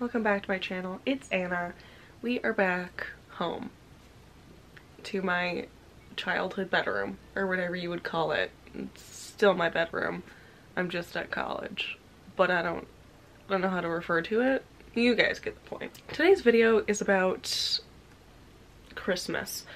Welcome back to my channel. It's Anna. We are back home to my childhood bedroom or whatever you would call it. It's still my bedroom. I'm just at college, but I don't, I don't know how to refer to it. You guys get the point. Today's video is about Christmas.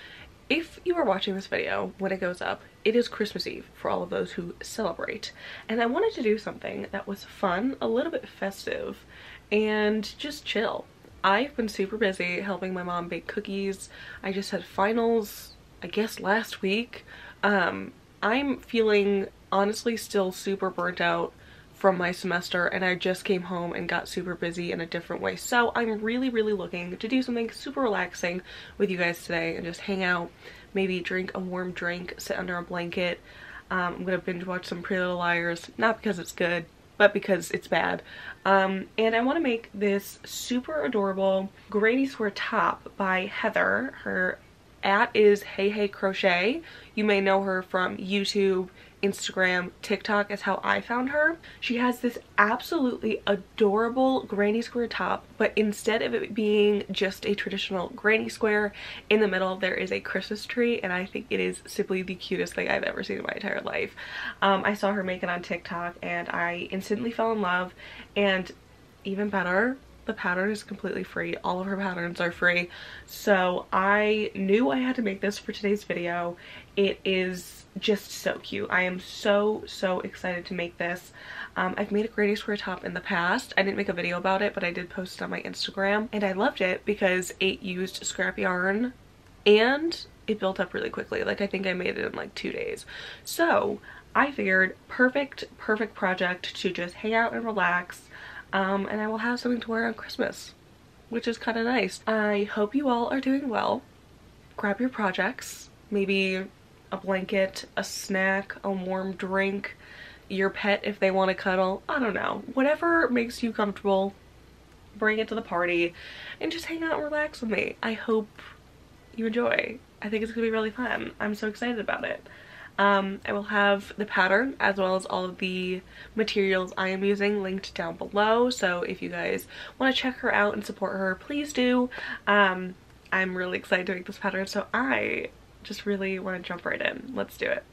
If you are watching this video when it goes up, it is Christmas Eve for all of those who celebrate. And I wanted to do something that was fun, a little bit festive, and just chill. I've been super busy helping my mom bake cookies. I just had finals, I guess last week. Um, I'm feeling honestly still super burnt out from my semester and I just came home and got super busy in a different way. So I'm really, really looking to do something super relaxing with you guys today and just hang out, maybe drink a warm drink, sit under a blanket. Um, I'm gonna binge watch some Pretty Little Liars, not because it's good, but because it's bad. Um, and I want to make this super adorable granny square top by Heather. Her at is Hayhay Crochet. You may know her from YouTube, Instagram, TikTok is how I found her. She has this absolutely adorable granny square top, but instead of it being just a traditional granny square, in the middle there is a Christmas tree and I think it is simply the cutest thing I've ever seen in my entire life. Um, I saw her make it on TikTok and I instantly fell in love and even better, the pattern is completely free. All of her patterns are free. So I knew I had to make this for today's video. It is just so cute. I am so, so excited to make this. Um, I've made a granny square top in the past. I didn't make a video about it, but I did post it on my Instagram. And I loved it because it used scrap yarn and it built up really quickly. Like I think I made it in like two days. So I figured perfect, perfect project to just hang out and relax um, and I will have something to wear on Christmas, which is kind of nice. I hope you all are doing well. Grab your projects, maybe a blanket, a snack, a warm drink, your pet if they want to cuddle, I don't know. Whatever makes you comfortable, bring it to the party and just hang out and relax with me. I hope you enjoy. I think it's gonna be really fun. I'm so excited about it. Um, I will have the pattern as well as all of the materials I am using linked down below. So if you guys want to check her out and support her, please do. Um, I'm really excited to make this pattern. So I just really want to jump right in. Let's do it.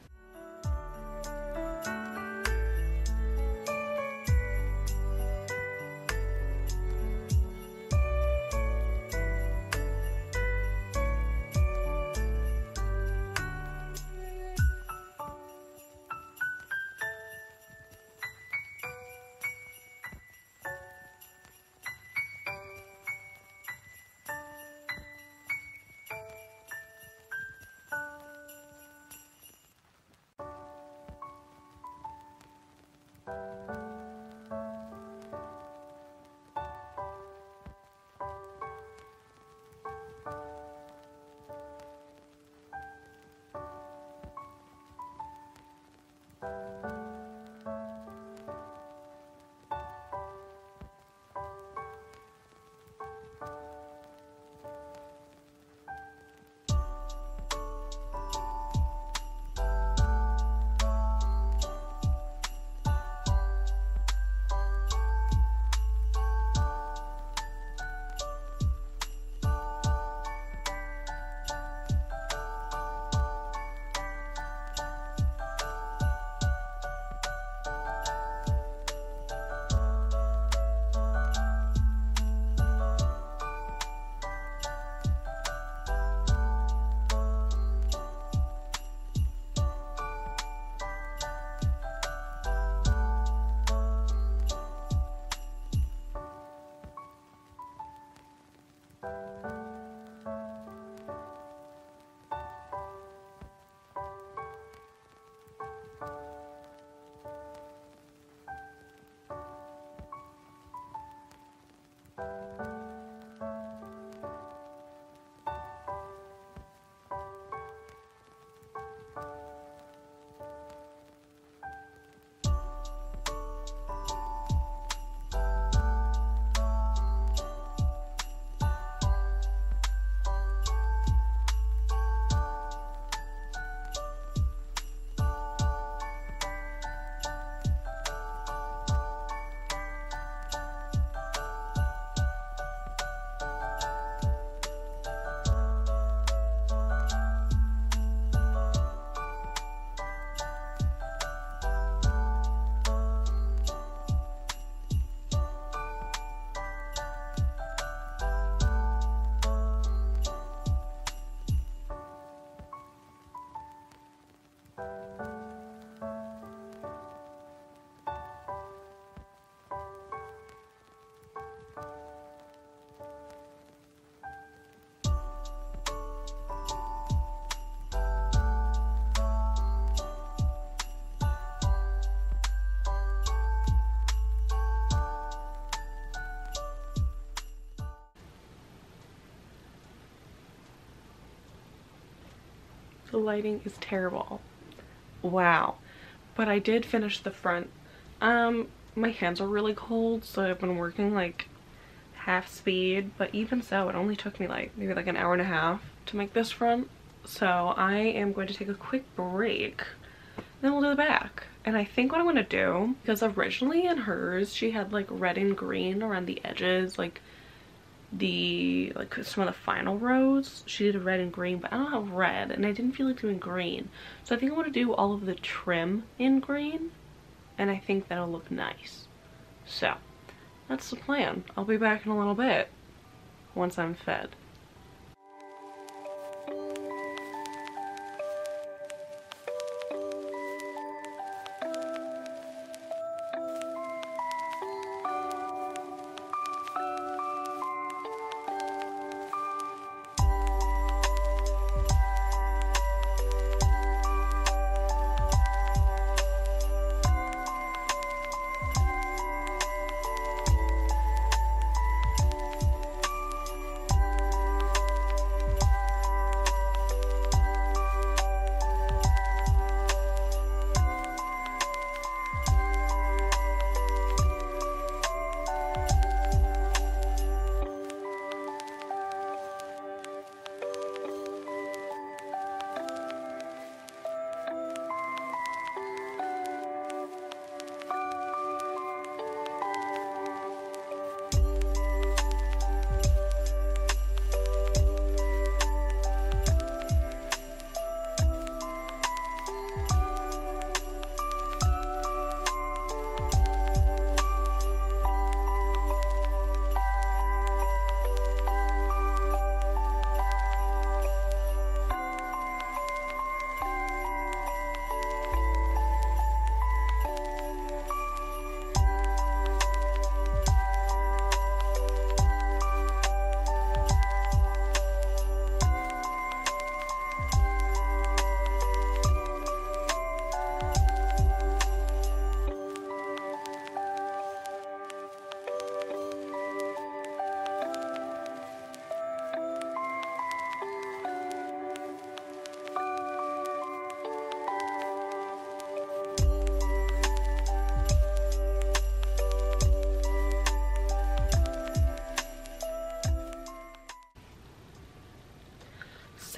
The lighting is terrible. Wow. But I did finish the front. Um, my hands are really cold, so I've been working like half speed, but even so, it only took me like maybe like an hour and a half to make this front. So I am going to take a quick break, then we'll do the back. And I think what I'm gonna do, because originally in hers, she had like red and green around the edges, like the like some of the final rows. She did a red and green but i don't have red and i didn't feel like doing green. So i think i want to do all of the trim in green and i think that'll look nice. So that's the plan. I'll be back in a little bit once i'm fed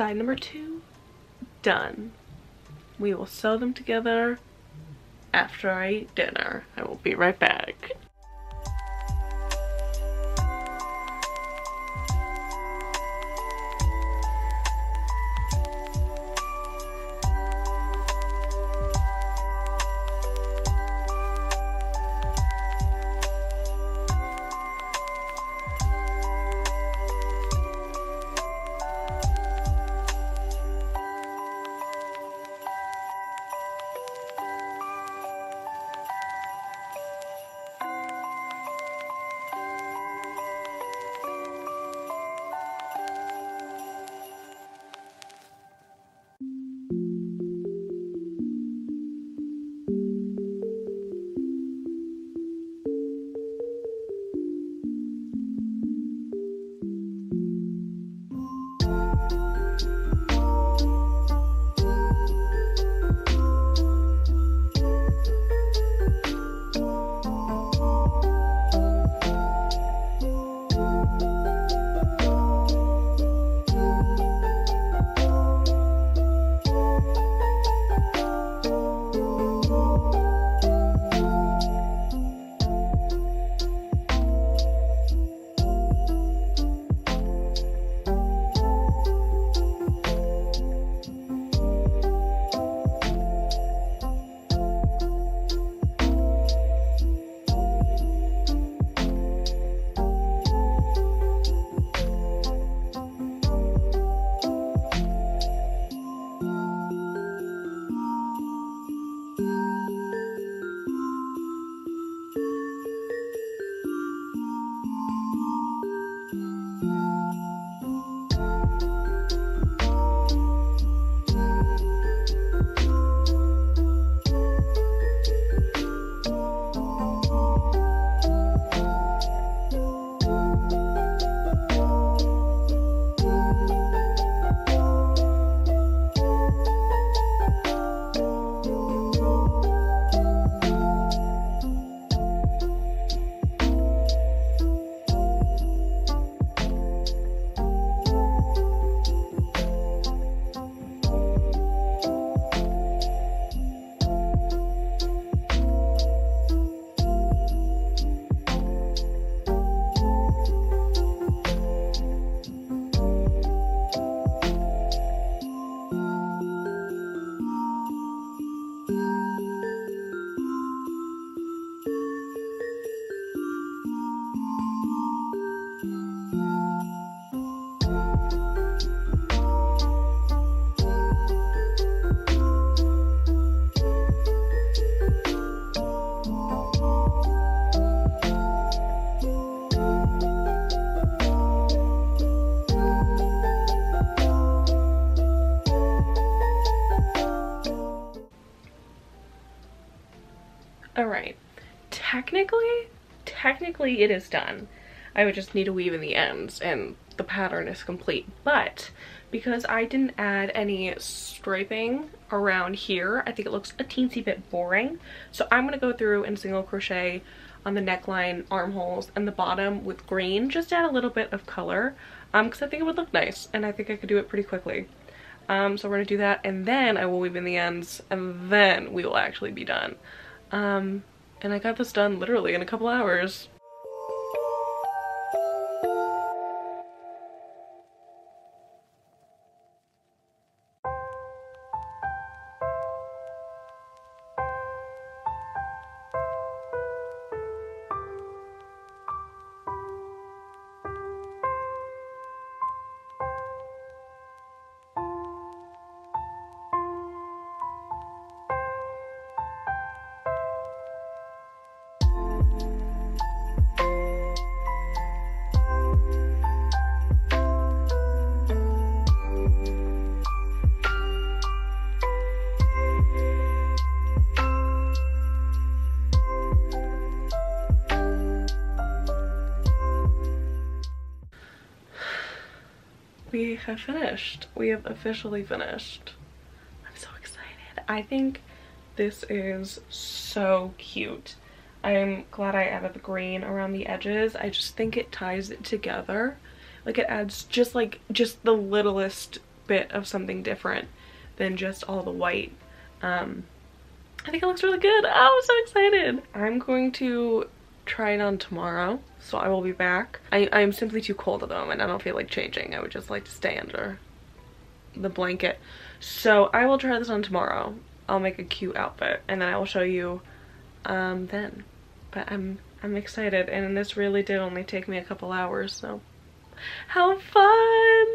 Side number two, done. We will sew them together after I eat dinner. I will be right back. Right, technically, technically it is done. I would just need to weave in the ends and the pattern is complete. But because I didn't add any striping around here, I think it looks a teensy bit boring. So I'm gonna go through and single crochet on the neckline, armholes, and the bottom with green, just add a little bit of color um, because I think it would look nice and I think I could do it pretty quickly. Um, so we're gonna do that and then I will weave in the ends and then we will actually be done. Um, and I got this done literally in a couple hours. We have finished. We have officially finished. I'm so excited. I think this is so cute. I'm glad I added the green around the edges. I just think it ties it together. Like it adds just like, just the littlest bit of something different than just all the white. Um, I think it looks really good. Oh, I'm so excited. I'm going to try it on tomorrow so I will be back. I, I'm simply too cold at the moment. I don't feel like changing. I would just like to stay under the blanket. So I will try this on tomorrow. I'll make a cute outfit and then I will show you um, then. But I'm I'm excited and this really did only take me a couple hours so how fun!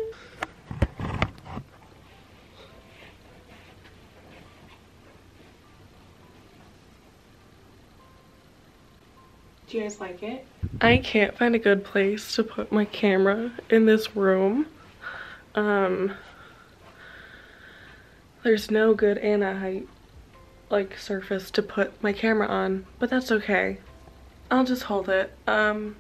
Do you guys like it? I can't find a good place to put my camera in this room. Um, there's no good height like surface to put my camera on, but that's okay. I'll just hold it. Um,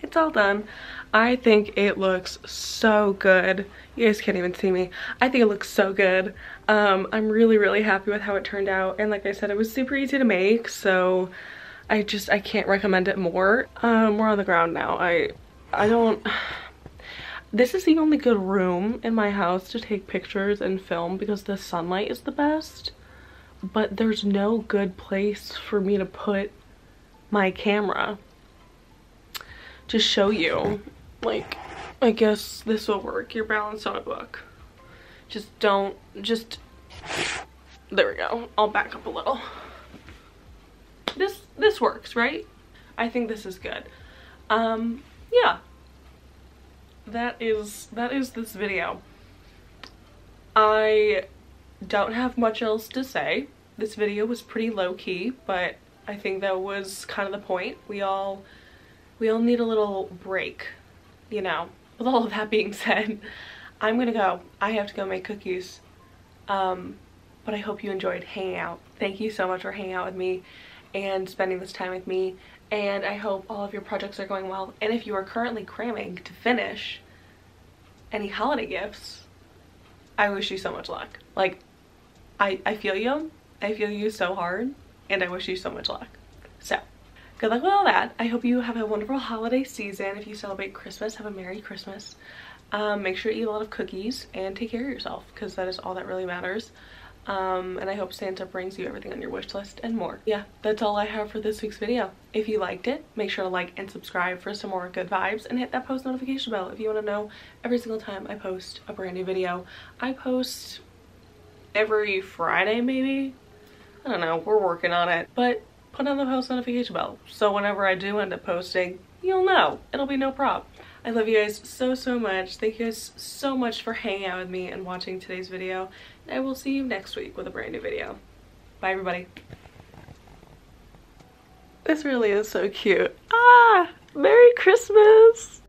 it's all done. I think it looks so good. You guys can't even see me. I think it looks so good. Um, I'm really, really happy with how it turned out. And like I said, it was super easy to make, so I just, I can't recommend it more. Um, we're on the ground now. I, I don't, this is the only good room in my house to take pictures and film because the sunlight is the best. But there's no good place for me to put my camera to show you. Like, I guess this will work. Your balance on a book. Just don't, just, there we go. I'll back up a little this this works, right? I think this is good. Um, yeah. That is that is this video. I don't have much else to say. This video was pretty low-key, but I think that was kind of the point. We all we all need a little break, you know. With all of that being said, I'm gonna go. I have to go make cookies. Um, but I hope you enjoyed hanging out. Thank you so much for hanging out with me and spending this time with me. And I hope all of your projects are going well. And if you are currently cramming to finish any holiday gifts I wish you so much luck. Like I, I feel you. I feel you so hard. And I wish you so much luck. So good luck with all that. I hope you have a wonderful holiday season. If you celebrate Christmas have a Merry Christmas. Um, make sure you eat a lot of cookies and take care of yourself because that is all that really matters um, and I hope Santa brings you everything on your wish list and more. Yeah, that's all I have for this week's video. If you liked it, make sure to like and subscribe for some more good vibes and hit that post notification bell if you want to know every single time I post a brand new video. I post every Friday maybe? I don't know, we're working on it. But put on the post notification bell so whenever I do end up posting, you'll know. It'll be no problem. I love you guys so, so much. Thank you guys so much for hanging out with me and watching today's video. I will see you next week with a brand new video. Bye, everybody. This really is so cute. Ah! Merry Christmas!